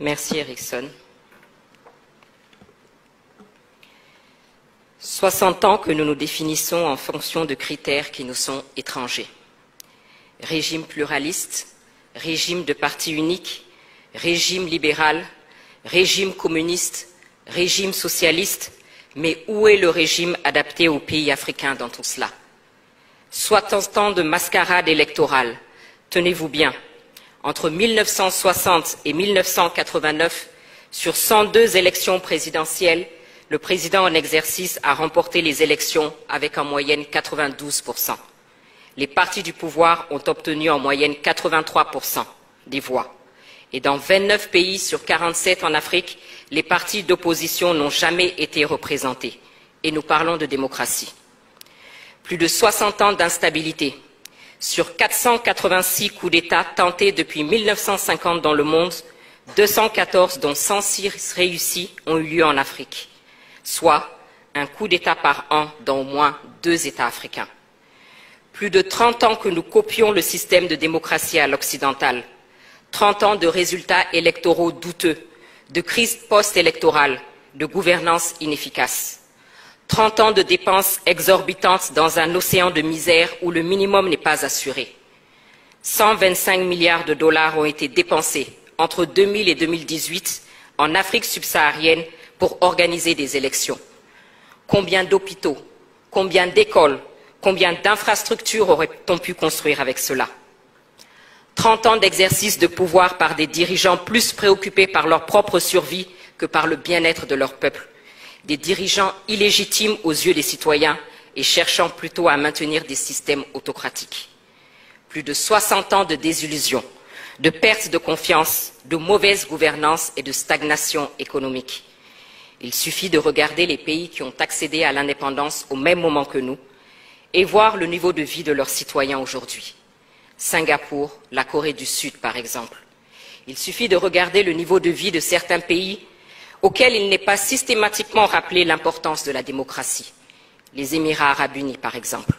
Merci Erickson. 60 ans que nous nous définissons en fonction de critères qui nous sont étrangers. Régime pluraliste, régime de parti unique, régime libéral, régime communiste, régime socialiste, mais où est le régime adapté aux pays africains dans tout cela? 60 ans de mascarade électorale, tenez-vous bien, entre 1960 et 1989, sur 102 élections présidentielles, le président en exercice a remporté les élections avec en moyenne 92%. Les partis du pouvoir ont obtenu en moyenne 83% des voix. Et dans 29 pays sur 47 en Afrique, les partis d'opposition n'ont jamais été représentés. Et nous parlons de démocratie. Plus de 60 ans d'instabilité. Sur 486 coups d'État tentés depuis 1950 dans le monde, 214 dont 106 réussis ont eu lieu en Afrique, soit un coup d'État par an dans au moins deux États africains. Plus de 30 ans que nous copions le système de démocratie à l'occidental, 30 ans de résultats électoraux douteux, de crise post-électorale, de gouvernance inefficace. 30 ans de dépenses exorbitantes dans un océan de misère où le minimum n'est pas assuré. 125 milliards de dollars ont été dépensés entre 2000 et 2018 en Afrique subsaharienne pour organiser des élections. Combien d'hôpitaux, combien d'écoles, combien d'infrastructures aurait-on pu construire avec cela? 30 ans d'exercice de pouvoir par des dirigeants plus préoccupés par leur propre survie que par le bien-être de leur peuple. Des dirigeants illégitimes aux yeux des citoyens et cherchant plutôt à maintenir des systèmes autocratiques. Plus de 60 ans de désillusion, de perte de confiance, de mauvaise gouvernance et de stagnation économique. Il suffit de regarder les pays qui ont accédé à l'indépendance au même moment que nous et voir le niveau de vie de leurs citoyens aujourd'hui. Singapour, la Corée du Sud, par exemple. Il suffit de regarder le niveau de vie de certains pays auxquels il n'est pas systématiquement rappelé l'importance de la démocratie. Les Émirats arabes unis, par exemple.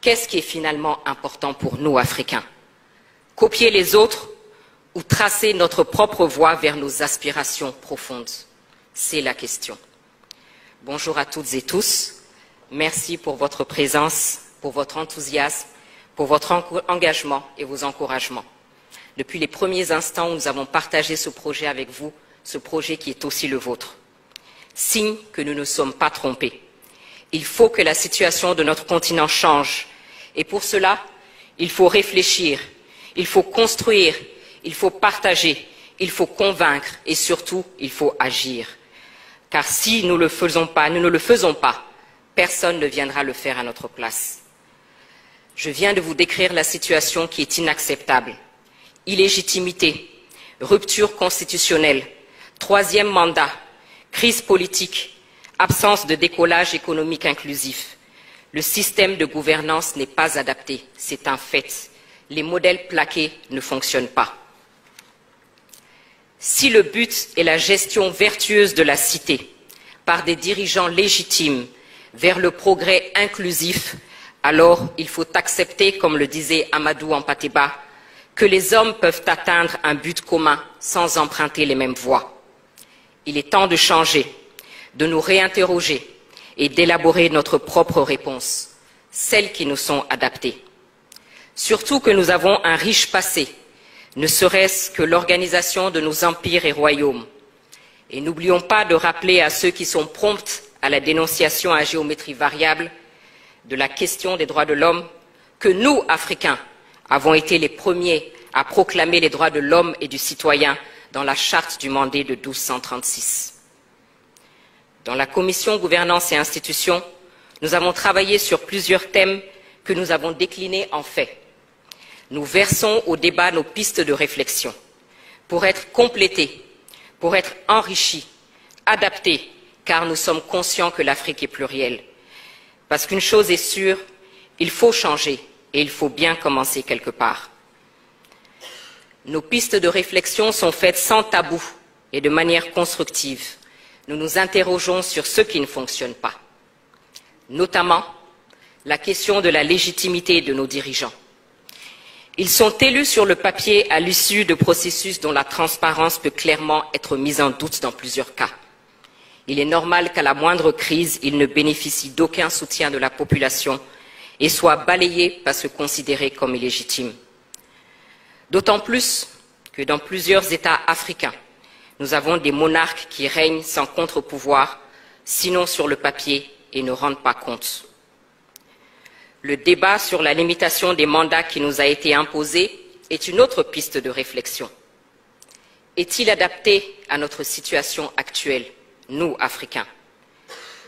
Qu'est-ce qui est finalement important pour nous, Africains? Copier les autres ou tracer notre propre voie vers nos aspirations profondes? C'est la question. Bonjour à toutes et tous. Merci pour votre présence, pour votre enthousiasme pour votre engagement et vos encouragements. Depuis les premiers instants où nous avons partagé ce projet avec vous, ce projet qui est aussi le vôtre. Signe que nous ne sommes pas trompés. Il faut que la situation de notre continent change. Et pour cela, il faut réfléchir, il faut construire, il faut partager, il faut convaincre et surtout, il faut agir. Car si nous ne le faisons pas, nous ne le faisons pas, personne ne viendra le faire à notre place. Je viens de vous décrire la situation qui est inacceptable. Illégitimité, rupture constitutionnelle, troisième mandat, crise politique, absence de décollage économique inclusif. Le système de gouvernance n'est pas adapté, c'est un fait. Les modèles plaqués ne fonctionnent pas. Si le but est la gestion vertueuse de la cité par des dirigeants légitimes vers le progrès inclusif, alors il faut accepter, comme le disait Amadou Ampateba, que les hommes peuvent atteindre un but commun sans emprunter les mêmes voies. Il est temps de changer, de nous réinterroger et d'élaborer notre propre réponse, celles qui nous sont adaptées. Surtout que nous avons un riche passé, ne serait-ce que l'organisation de nos empires et royaumes. Et n'oublions pas de rappeler à ceux qui sont prompts à la dénonciation à géométrie variable de la question des droits de l'homme que nous, Africains, avons été les premiers à proclamer les droits de l'homme et du citoyen dans la charte du Mandé de 1236. Dans la commission gouvernance et institutions, nous avons travaillé sur plusieurs thèmes que nous avons déclinés en faits. Nous versons au débat nos pistes de réflexion pour être complétés, pour être enrichis, adaptés, car nous sommes conscients que l'Afrique est plurielle parce qu'une chose est sûre, il faut changer et il faut bien commencer quelque part. Nos pistes de réflexion sont faites sans tabou et de manière constructive. Nous nous interrogeons sur ce qui ne fonctionne pas, notamment la question de la légitimité de nos dirigeants. Ils sont élus sur le papier à l'issue de processus dont la transparence peut clairement être mise en doute dans plusieurs cas. Il est normal qu'à la moindre crise, ils ne bénéficient d'aucun soutien de la population et soient balayés parce que considérés comme illégitimes. D'autant plus que dans plusieurs États africains, nous avons des monarques qui règnent sans contre-pouvoir, sinon sur le papier, et ne rendent pas compte. Le débat sur la limitation des mandats qui nous a été imposé est une autre piste de réflexion. Est-il adapté à notre situation actuelle, nous, Africains?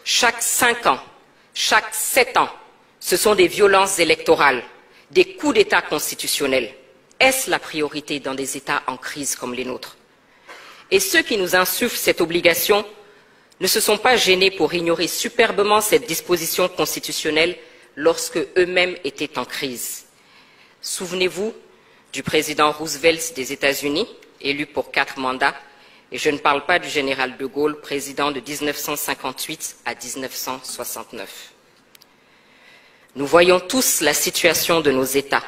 Chaque cinq ans, chaque sept ans, ce sont des violences électorales, des coups d'État constitutionnels. Est-ce la priorité dans des États en crise comme les nôtres? Et ceux qui nous insufflent cette obligation ne se sont pas gênés pour ignorer superbement cette disposition constitutionnelle lorsque eux-mêmes étaient en crise. Souvenez-vous du président Roosevelt des États-Unis, élu pour quatre mandats, et je ne parle pas du général de Gaulle, président de 1958 à 1969. Nous voyons tous la situation de nos États.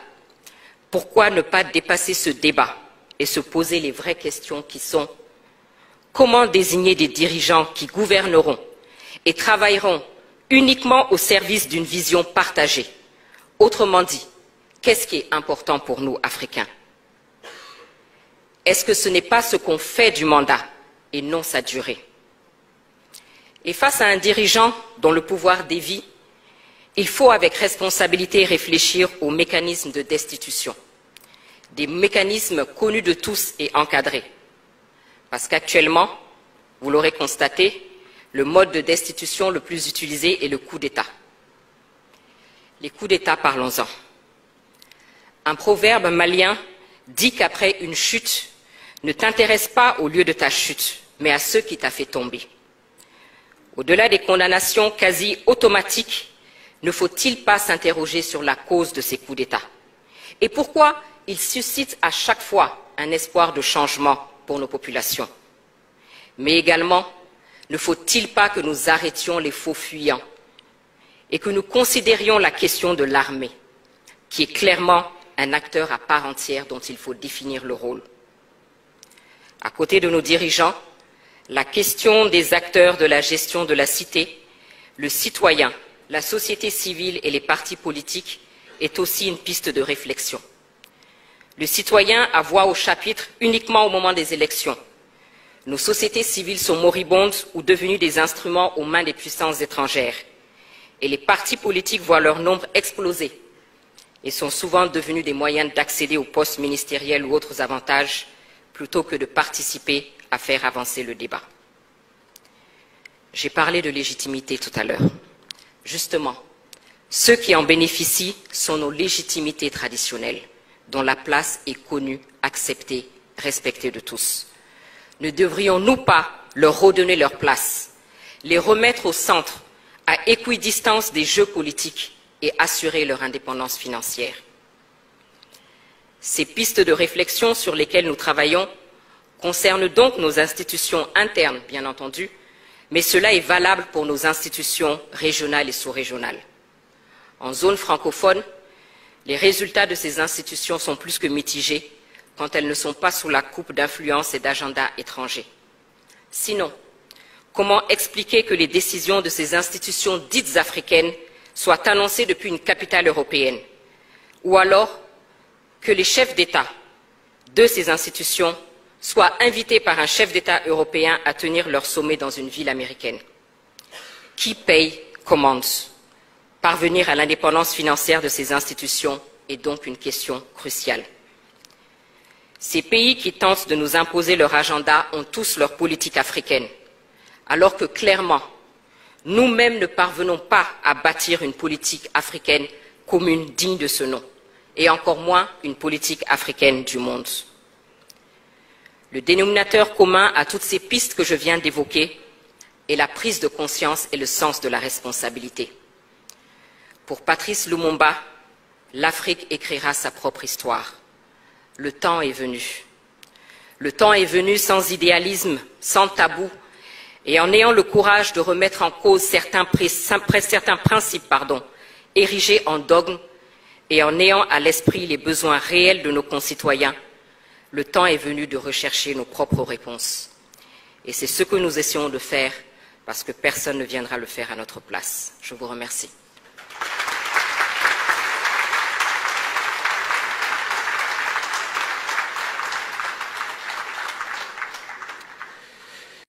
Pourquoi ne pas dépasser ce débat et se poser les vraies questions qui sont comment désigner des dirigeants qui gouverneront et travailleront uniquement au service d'une vision partagée? Autrement dit, qu'est-ce qui est important pour nous, Africains? Est-ce que ce n'est pas ce qu'on fait du mandat et non sa durée? Et face à un dirigeant dont le pouvoir dévie, il faut avec responsabilité réfléchir aux mécanismes de destitution, des mécanismes connus de tous et encadrés. Parce qu'actuellement, vous l'aurez constaté, le mode de destitution le plus utilisé est le coup d'État. Les coups d'État, parlons-en. Un proverbe malien dit qu'après une chute, ne t'intéresse pas au lieu de ta chute, mais à ceux qui t'a fait tomber. Au-delà des condamnations quasi automatiques, ne faut-il pas s'interroger sur la cause de ces coups d'État Et pourquoi ils suscitent à chaque fois un espoir de changement pour nos populations Mais également ne faut-il pas que nous arrêtions les faux fuyants et que nous considérions la question de l'armée, qui est clairement un acteur à part entière dont il faut définir le rôle À côté de nos dirigeants, la question des acteurs de la gestion de la cité, le citoyen, la société civile et les partis politiques est aussi une piste de réflexion. Le citoyen a voix au chapitre uniquement au moment des élections nos sociétés civiles sont moribondes ou devenues des instruments aux mains des puissances étrangères. Et les partis politiques voient leur nombre exploser et sont souvent devenus des moyens d'accéder aux postes ministériels ou autres avantages plutôt que de participer à faire avancer le débat. J'ai parlé de légitimité tout à l'heure. Justement, ceux qui en bénéficient sont nos légitimités traditionnelles, dont la place est connue, acceptée, respectée de tous. Ne devrions-nous pas leur redonner leur place, les remettre au centre, à équidistance des jeux politiques et assurer leur indépendance financière? Ces pistes de réflexion sur lesquelles nous travaillons concernent donc nos institutions internes, bien entendu, mais cela est valable pour nos institutions régionales et sous-régionales. En zone francophone, les résultats de ces institutions sont plus que mitigés quand elles ne sont pas sous la coupe d'influence et d'agendas étrangers. Sinon, comment expliquer que les décisions de ces institutions dites africaines soient annoncées depuis une capitale européenne? Ou alors que les chefs d'État de ces institutions soient invités par un chef d'État européen à tenir leur sommet dans une ville américaine Qui paye commande Parvenir à l'indépendance financière de ces institutions est donc une question cruciale. Ces pays qui tentent de nous imposer leur agenda ont tous leur politique africaine, alors que clairement, nous-mêmes ne parvenons pas à bâtir une politique africaine commune digne de ce nom, et encore moins une politique africaine du monde. Le dénominateur commun à toutes ces pistes que je viens d'évoquer est la prise de conscience et le sens de la responsabilité. Pour Patrice Lumumba, l'Afrique écrira sa propre histoire le temps est venu. Le temps est venu sans idéalisme, sans tabou, et en ayant le courage de remettre en cause certains, principes érigés en dogme et en ayant à l'esprit les besoins réels de nos concitoyens, le temps est venu de rechercher nos propres réponses. Et c'est ce que nous essayons de faire parce que personne ne viendra le faire à notre place. Je vous remercie.